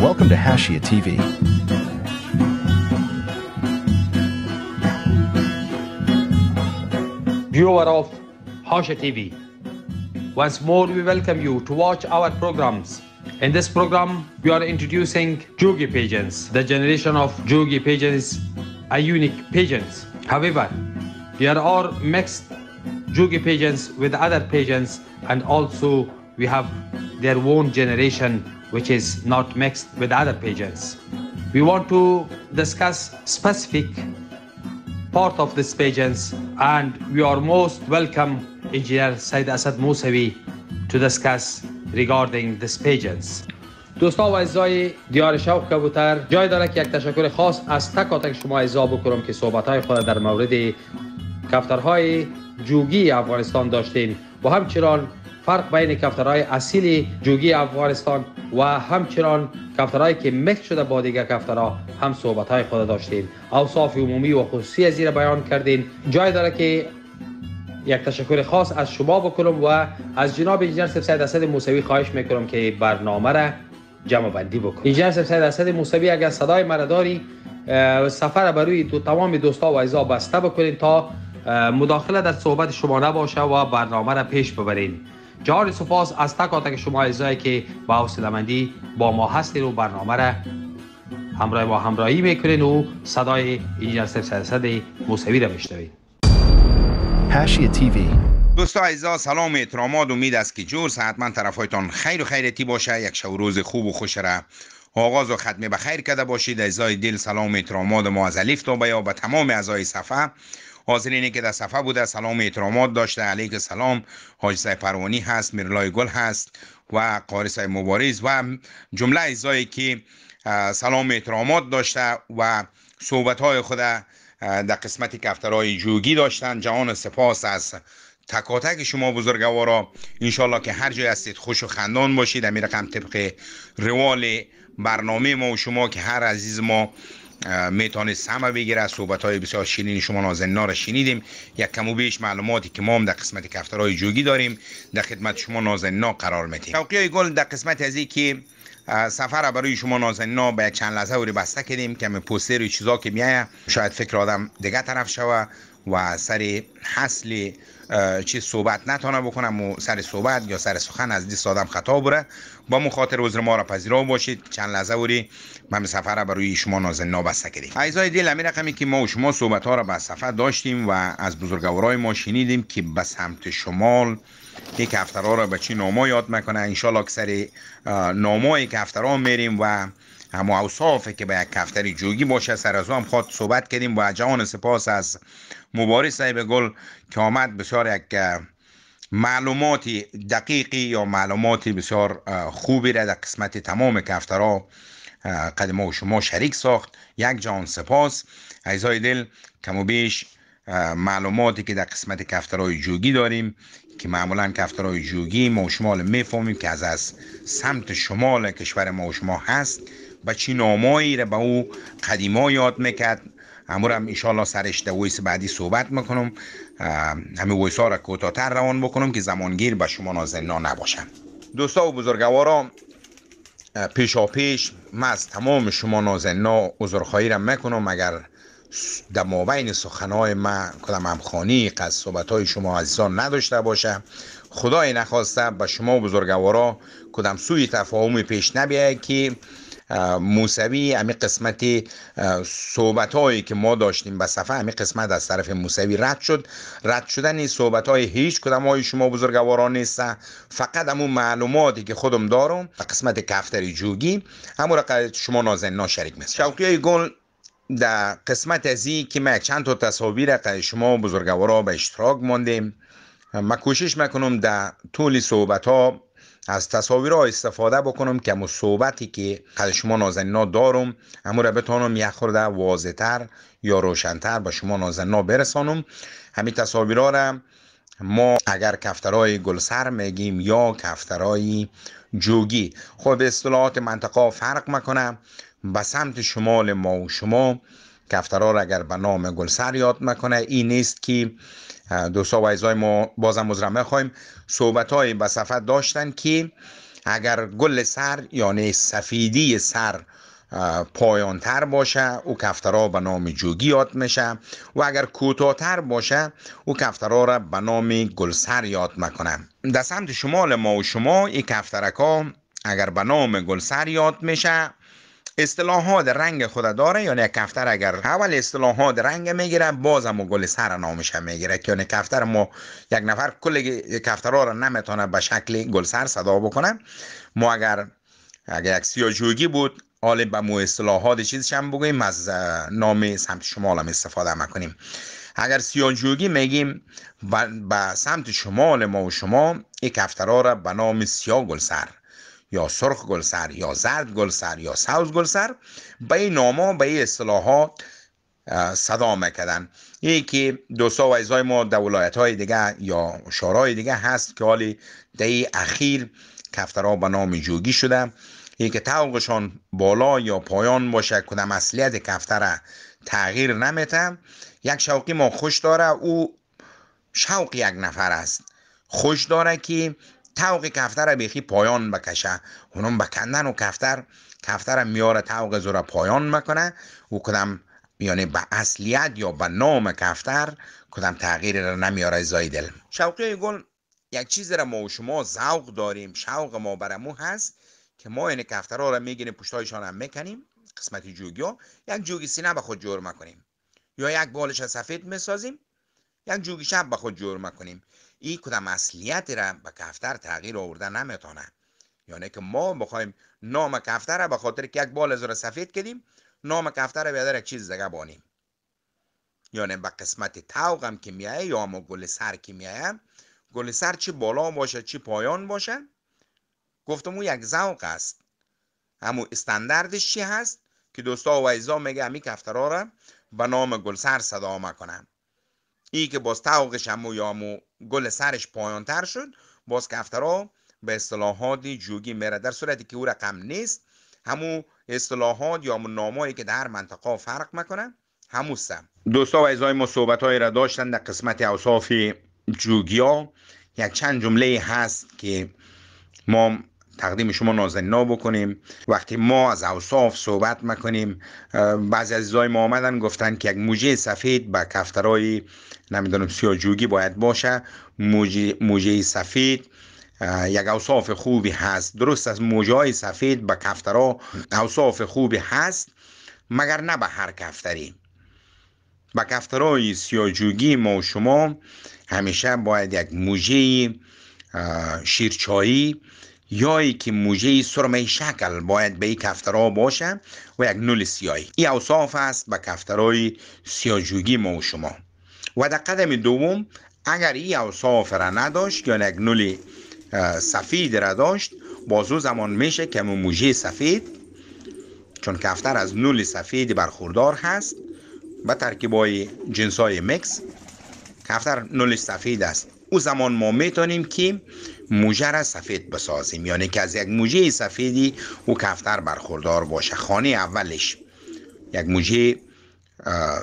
Welcome to Hashia TV. viewer of Harsha TV. Once more, we welcome you to watch our programs. In this program, we are introducing Jugi pigeons. The generation of Jugi pigeons are unique pigeons. However, there are mixed Jugi pigeons with other pigeons, and also we have their own generation which is not mixed with other pigeons. We want to discuss specific part of these pigeons and we are most welcome engineer Said Asad Musawi to discuss regarding these pigeons دوستا و اعزای دیار شوق کبوتر جای داره که یک تشکر خاص از تک و تک شما اعزا بکنم که صحبت های خود در مورد کفترهای جوگی افغانستان داشتین و همچنان فرق بین کفترهای اصیل جوگی افغانستان و همچنان کفترهایی که مکس شده با دیگر کفترها هم صحبت های خود داشتین اوصاف عمومی و خصوصی زیر بیان کردین. جای داره که یک تشکر خاص از شما بکنم و از جناب انجینر سید اسد موسوی خواهش می‌کنم که برنامه را جمع بندی بکنم انجینر سید اسد موسوی اگر صدای مرا داری اه، سفر بروی دو تمام دوستا و اعضا بسته بکنین تا مداخله در صحبت شما نباشه و برنامه را پیش ببرین. جهان سپاس از تک و تک شما اعضایی که با حوصله‌مندی با ما هستین و برنامه را همراه ما همراهی می‌کنین و صدای انجینر سید اسد موسوی را میشنوید Hashia TV. دوستا عزیزا سلام و احترامات. امید است که جور حتما طرفایتان خیر و خیرتی باشه. یک شب روز خوب و خوش را آغاز و ختم به خیر کرده باشید. عزیزای دل سلام و احترامات ما از الف تا بیا به تمام اعضای صفحه. حاضرینی که در صفحه بوده سلام احترامات داشته. علیک سلام حاج صاحب پروانی هست میرلای گل هست و قاری صاحب مبارز و جمله اعضایی که سلام احترامات داشته و صحبت های خود در قسمت کفترهای جوگی داشتن. جهان سپاس از تکاتک شما بزرگوارا. انشالله که هر جای هستید خوش و خندان باشید. امیر رقم طبق روال برنامه ما و شما که هر عزیز ما می‌تونه سمع بگیره. صحبت های بسیار شیرین شما نازنینا را شنیدیم. یک کم و بیش معلوماتی که ما هم در قسمت کفترهای جوگی داریم. در خدمت شما نازنینا قرار میدیم. توقیه گل در قسمت از که سفر را برای شما نازنینا به چند لحظه بسته کردیم. که پوستر و چیزا که میایه شاید فکر آدم دیگه طرف شوه و سر حصل اه، چیز صحبت نتانه بکنم و سر صحبت یا سر سخن از دیست آدم خطا بره. با مو خاطر عذر ما را پذیرا باشید. چند لحظه وری من سفر را برای شما نازنینا بسته کردیم. عزیزای دل همین رقمی که ما و شما صحبت ها را به سفر داشتیم و از بزرگوارای ما شنیدیم که به سمت شمال یک هفترها را به چی ناما یاد می‌کنه. انشالله که سر اه، نامای کفترها میریم و همه اوصافه که به یک کفتری جوگی باشه سر از هم خواد صحبت کردیم و جهان سپاس از مبارز صاحب گل که آمد بسیار یک معلوماتی دقیقی یا معلوماتی بسیار خوبی را در قسمت تمام کفترها اه، قد ما و شما شریک ساخت. یک جان سپاس. عزیزای دل کم و بیش معلوماتی که در قسمت کفترهای جوگی داریم که معمولا کفترهای جوگی ما شمال می‌فهمیم که از از سمت شمال کشور ما و شما هست. و چی نامایی را به او قدیما یاد می‌کرد. امور هم انشالله سرش در ویس بعدی صحبت می‌کنم. همه ویس ها را کوتاهتر روان بکنم که زمانگیر به شما نازنینا نباشم. دوستا و بزرگوارا پیشا پیش من از تمام شما نازنینا عذرخواهی را می‌کنم. اگر س- در مابین سخنهای من کدام همخانی از صحبت شما عزیزان نداشته باشه خدای نخواسته به شما بزرگوارا کدام سوی تفاهمی پیش نبیه که موسوی امی قسمت صحبت هایی که ما داشتیم به صفحه امی قسمت از طرف موسوی رد شد. رد شدن این صحبت های هیچ کدام های شما بزرگواران نیست. فقط همون معلوماتی که خودم دارم. قسمت کفتری جوگی همون را شما نازنینا شریک مثل شوقی های گل در قسمت از این که من چند تا تصاویر که شما بزرگوارا به اشتراک ماندیم. من کوشش می‌کنم در طول صحبت ها از تصاویر ها استفاده بکنم که مو صحبتی که قد شما نازنینا دارم همون را بتانم یک خورده واضحتر یا روشنتر به شما نازنینا برسانم. همین تصاویر را ما اگر کفترهای گلسر میگیم یا کفترهای جوگی. خب به اصطلاحات منطقه فرق می‌کنه. به سمت شمال ما و شما کفترها را اگر به نام گلسر یاد می‌کنه این نیست که دوستا و عزیزای ما بازم مزرمه خواهیم. صحبت های صفحه داشتن که اگر گل سر یعنی سفیدی سر پایانتر باشه او کفترا به نام جوگی یاد میشه. و اگر کوتاهتر باشه او کفترا را به نام گلسر یاد می‌کنه. در سمت شمال ما و شما این کفترک ها اگر به نام گلسر یاد میشه اصطلاحات رنگ خود داره یعنی کفتر اگر اول اصطلاحات رنگ می‌گیره باز هم گل سر نامش می‌گیره که یعنی کفتر ما یک نفر کل کفترها را نمی‌تونه به شکل گل سر صدا بکنه. ما اگر اگر یک سیاجوگی بود حالا به مو اصطلاحات چیزش هم بگویم از نام سمت شمال هم استفاده می‌کنیم اگر سیاجوگی میگیم به سمت شمال ما و شما این کفترها را به نام سیاه گلسر یا سرخ گلسر یا زرد گلسر یا سوز گلسر به این ناما به این اصطلاحات صدا می‌کردن. یکی دوستا و ایزای ما در ولایت های دیگه یا شارای دیگه هست که حالی در اخیر کفترها به نام جوگی شده. یکی توقشان بالا یا پایان باشه کدام اصلیت کفتر تغییر نمیته یک شوقی ما خوش داره او شوق یک نفر است. خوش داره که توق کفتر بیخی پایان بکشه. اونم بکندن و کفتر کفتر میاره توق زورا پایان می‌کنه و کدام یعنی به اصلیت یا به نام کفتر کدام تغییر را نمیاره زای دل. شوقی گل یک چیز را ما و شما ذوق داریم. شوق ما برمو هست که ما این کفترها را می‌گیریم پشتایشان هم می‌کنیم. قسمت جوگی یک جوگی سینه به خود جور می‌کنیم. یا یک بالش سفید می‌سازیم. یک جوگی شب به خود جور می‌کنیم. این کدام اصلیت را به کفتر تغییر آورده نمی‌تونه یعنی که ما بخوایم نام کفتر را به خاطر که یک بال را سفید کردیم نام کفتر را بیادر یک چیز دیگه بانیم. یعنی به قسمت توق هم که میایه یا ما گل سر که میایه گل سر چی بالا باشه چی پایان باشه؟ گفتم او یک ذوق است. همو استانداردش چی هست؟ که دوستا و ایزا میگه همی کفترها را به نام گل سر صدا می‌کنم. ای که باز توقش همو یا همو گل سرش پایان تر شد. باز کفترها به اصطلاحات جوگی میره. در صورتی که او رقم نیست همو اصطلاحات یا نامایی که در منطقه فرق می‌کنه همو سم. دوستا و ایزای ما صحبت را داشتن در قسمت اوصاف جوگیا. یک چند جمله هست که ما تقدیم شما نازنینا بکنیم. وقتی ما از اوصاف صحبت می‌کنیم بعضی عزیزای ما آمدن گفتن که یک موجه سفید به کفترای نمی‌دونم سیاجوگی باید باشه. موجه, موجه سفید یک اوصاف خوبی هست. درست از موجه های سفید به کفترا اوصاف خوبی هست مگر نه به هر کفتری. به کفترای سیاجوگی ما و شما همیشه باید یک موجه شیرچایی یا که موجه سرمه شکل باید به این کفترها باشه و یک نول سیایی این اوصاف است به کفترهای سیاجوگی ما و شما. و در قدم دوم اگر این اوصاف را نداشت یا یک نول سفید را داشت بازو زمان میشه که موجه سفید چون کفتر از نول سفید برخوردار هست به ترکیب های جنس های مکس کفتر نولش سفید است. او زمان ما می‌تونیم که موجه را سفید بسازیم. یعنی که از یک موجه سفیدی او کفتر برخوردار باشه. خانه اولش. یک موجه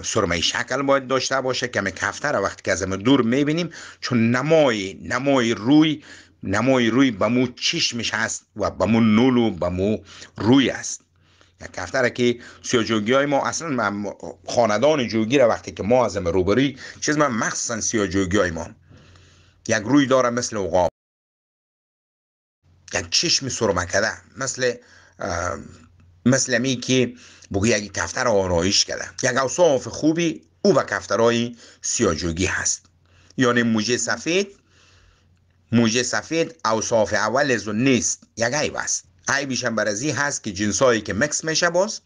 سرمه شکل باید داشته باشه. که کفتر وقتی که از دور می‌بینیم چون نمای نمای روی نمای روی به مو چشمش هست و به مو نولو به مو روی است. یک کفتر که سیاجوگی های ما اصلا خاندان جوگی را وقتی که ما از روبری چیز من مخصوصا سیاجوگی های ما. یک روی داره مثل عقاب. یک چشم سرمکده مثل مثل می که بگو یک کفتر آرایش کرده. یک اوصاف خوبی او و کفترهای سیاجوگی هست. یعنی موجه سفید موجه سفید اوصاف اول از نیست. یک عیب است. عیبش هم برزی هست که جنسایی که مکس میشه باز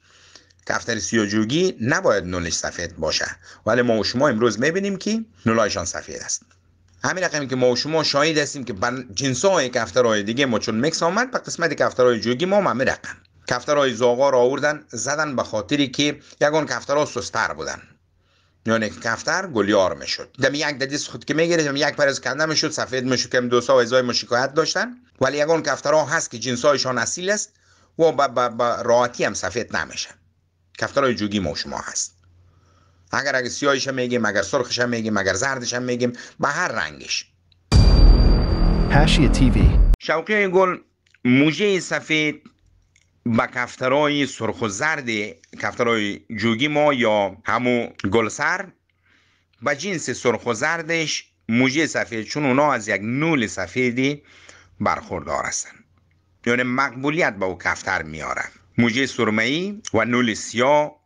کفتر سیاجوگی نباید نولش سفید باشه. ولی ما و شما امروز می‌بینیم که نولایشان سفید است. همین رقمی که ما و شما شاهد هستیم که جنس های کفترهای دیگه ما چون مکس آمد به قسمت کفترهای جوگی ما همین رقم. کفترهای زاغا را آوردن زدن به خاطری که یگان کفترها سستر بودن. یعنی کفتر گلیار می‌شد. دم یک ددیس خود که می‌گیره دم یک پرز کنده می‌شد سفید می‌شد که دو سا ازای ما شکایت داشتن. ولی یگان کفترها هست که جنسایشان اصیل است و با راحتی هم سفید نمیشن. کفترهای جوگی ما شما هست. اگر اگر سیاهیش هم میگیم اگر سرخش هم میگیم اگر زردش هم میگیم به هر رنگش. Hashia TV. شوقی گل موجه سفید با کفترهای سرخ و زرد کفترهای جوگی ما یا همو گلسر با جنس سرخ و زردش موجه سفید چون اونا از یک نول سفیدی برخوردار هستند یعنی مقبولیت با او کفتر میارن موجه سرمهی و نول سیاه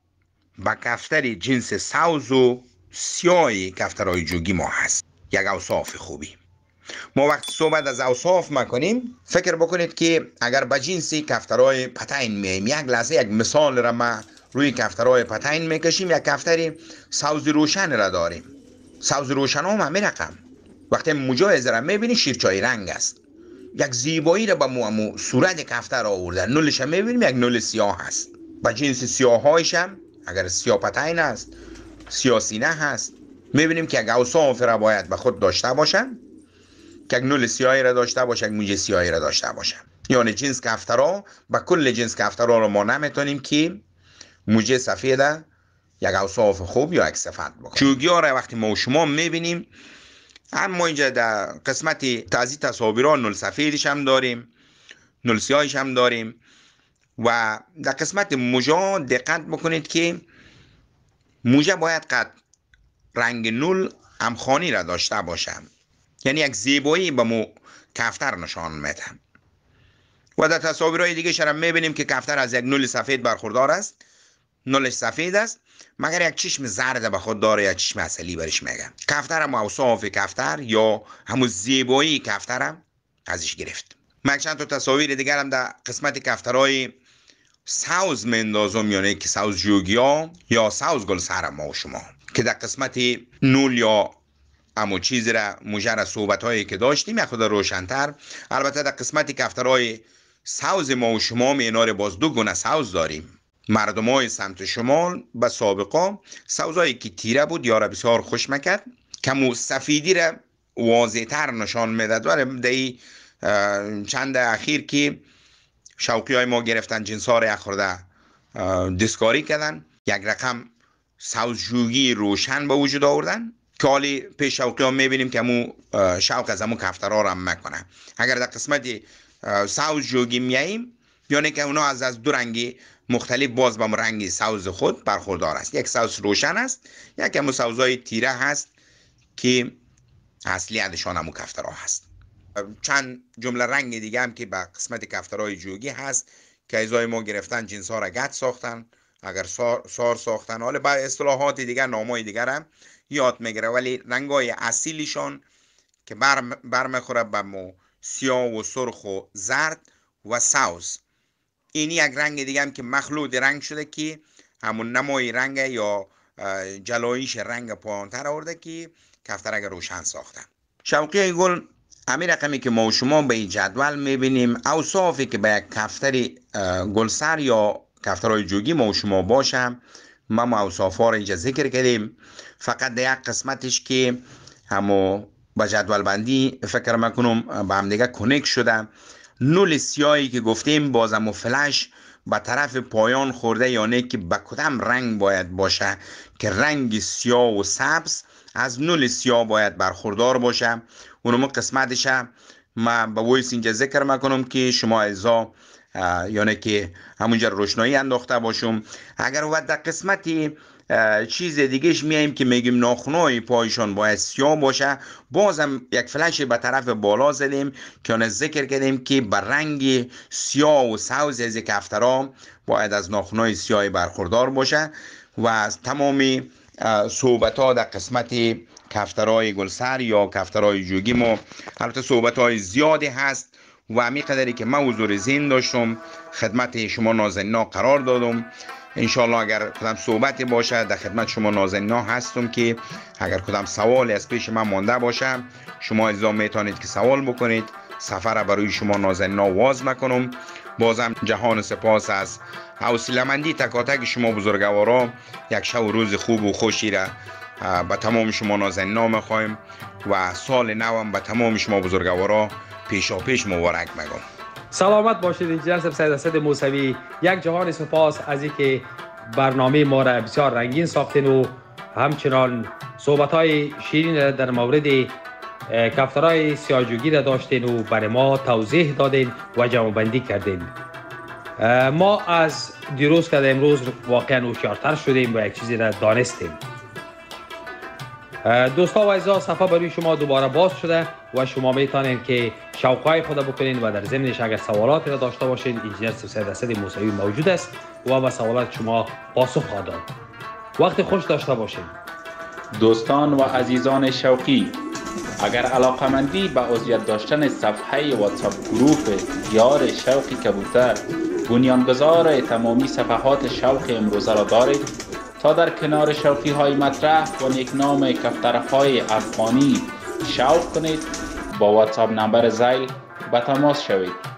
با کفتر جنس سوز و سیاه کفترهای جوگی ما هست. یک اوصاف خوبی. ما وقت صحبت از اوصاف می‌کنیم. فکر بکنید که اگر به جنسی کفترهای پتین میایم یک لحظه یک مثال را ما روی کفترهای پتین می‌کشیم. یک کفتر سوز روشن را داریم. سوز روشن هم همه رقم. وقتی مجایز را می‌بینی شیرچای رنگ است. یک زیبایی را به مو صورت کفتر آورده. نولش هم می‌بینیم یک نول سیاه هست با جنس سیاه هایش هم اگر سیاه پتین است سیاه سینه هست می‌بینیم که اوصاف را باید به خود داشته باشن که نول سیاهی را داشته باشه یک موجه سیاهی را داشته باشه یعنی جنس کفترها با کل جنس کفترها رو ما نمی‌تونیم که موجه سفید یک اوصاف خوب یا یک صفت بکنیم. چوگی ها را وقتی ما شما می‌بینیم اما اینجا در قسمت تازی تصاویرها نل سفیدش هم داریم نل سیاهش هم داریم. و در قسمت موجه دقت بکنید که موجه باید قد رنگ نول همخانی را داشته باشه یعنی یک زیبایی به مو کفتر نشان میده و در تصاویرهای دیگه شرم می‌بینیم که کفتر از یک نول سفید برخوردار است. نولش سفید است مگر یک چشم زرد به خود داره یا چشم اصلی برش میگم؟ کفتر هم اوصاف کفتر یا همون زیبایی کفتر هم ازش گرفت. من چند تا تصاویر دیگر هم در قسمت کفترهای ساوز مندازم یعنی که ساوز جوگیا یا ساوز گل سر ما و شما. که در قسمت نول یا اما چیزی را مجر صحبت هایی که داشتیم یک خود روشنتر. البته در قسمت کفترهای ساوز ما و شما مینار باز دو گونه ساوز داریم. مردم های سمت شمال به سابقا سوزایی که تیره بود یا را بسیار خوش مکد کمو سفیدی را واضح نشان می‌داد. و چند اخیر که شوقی های ما گرفتن جنس ها را خورده دسکاری کردن. یک رقم سوزجوگی روشن به وجود آوردن که حالی پیش شوقی ها می‌بینیم که امو شوق از امو کفترها را هم می‌کنه. اگر در قسمت سوز جوگی میاییم یعنی که اونا از از دو رنگی مختلف باز با رنگ سوز خود برخوردار است. یک سوز روشن است یک همو سوزای تیره هست که اصلی ادشان همو کفترها هست. چند جمله رنگ دیگه هم که به قسمت کفترهای جوگی هست که ایزای ما گرفتن جنس ها را گت ساختن. اگر سار, سار ساختن. حالا با اصطلاحات دیگر نامای دیگر هم یاد می‌گیره. ولی رنگای اصیلیشان که برمیخوره بر به مو سیاه و سرخ و زرد و سوز این یک رنگ دیگه هم که مخلوط رنگ شده که همون نمای رنگ یا جلایش رنگ پایانتر آورده که کفترک روشن ساختن. شوقی گل همین رقمی که ما و شما به این جدول می‌بینیم اوصافی که به یک کفتر گلسر یا کفترهای جوگی ما و شما باشم ما ما اوصاف رو اینجا ذکر کردیم. فقط در یک قسمتش که همو با جدول بندی فکر می‌کنم با هم دیگه کنک شده نول سیاهی که گفتیم بازم و فلش به طرف پایان خورده یعنی که به کدام رنگ باید باشه؟ که رنگ سیاه و سبز از نول سیاه باید برخوردار باشه. اونم قسمتش ما به ویس اینجا ذکر می‌کنم که شما ازا یعنی که همونجا روشنایی انداخته باشم. اگر و در قسمتی چیز دیگهش میاییم که میگیم ناخنای پایشان باید سیاه باشه بازم یک فلش به طرف بالا زدیم که ذکر کردیم که به رنگ سیاه و سوز از کفترا باید از ناخنای سیاه برخوردار باشه. و از تمامی صحبت ها در قسمت کفترهای گلسر یا کفترهای جوگی ما. البته صحبت های زیادی هست و همی قدری که من حضور زین داشتم خدمت شما نازنینا قرار دادم. انشالله اگر کدام صحبتی باشه در خدمت شما نازنینا هستم که اگر کدام سوالی از پیش من مانده باشه شما ازا می‌تونید که سوال بکنید. سفر برای شما نازنینا واز می‌کنم. بازم جهان سپاس از حوصله مندی تکاتک شما بزرگوارا. یک شب و روز خوب و خوشی را به تمام شما نازنینا می‌خوایم و سال نوم به تمام شما بزرگوارا پیشا پیش مبارک میگم. سلامت باشید انجینر سب سید اسد موسوی. یک جهان سپاس از اینکه برنامه ما را بسیار رنگین ساختین و همچنان صحبت های شیرین در مورد کفترهای سیاجوگی را داشتین و برای ما توضیح دادین و جمع بندی کردین. ما از دیروز که امروز واقعا هوشیارتر شدیم و یک چیزی را دانستیم. دوستا و عزیزا صفحه برای شما دوباره باز شده و شما می‌تونین که شوقای خود بکنین و در ضمنش اگر سوالاتی را داشته باشین انجینیر سید اسد موسوی موجود است و به سوالات شما پاسخ خواهد داد. وقت خوش داشته باشین. دوستان و عزیزان شوقی اگر علاقمندی به عضویت داشتن صفحه واتساپ گروپ یار شوقی کبوتر بنیانگذار تمامی صفحات شوق امروزه را دارید. تا در کنار شوقی های مطرح و نیک نام کفترهای افغانی شوق کنید. با واتساپ نمبر زیل به تماس شوید.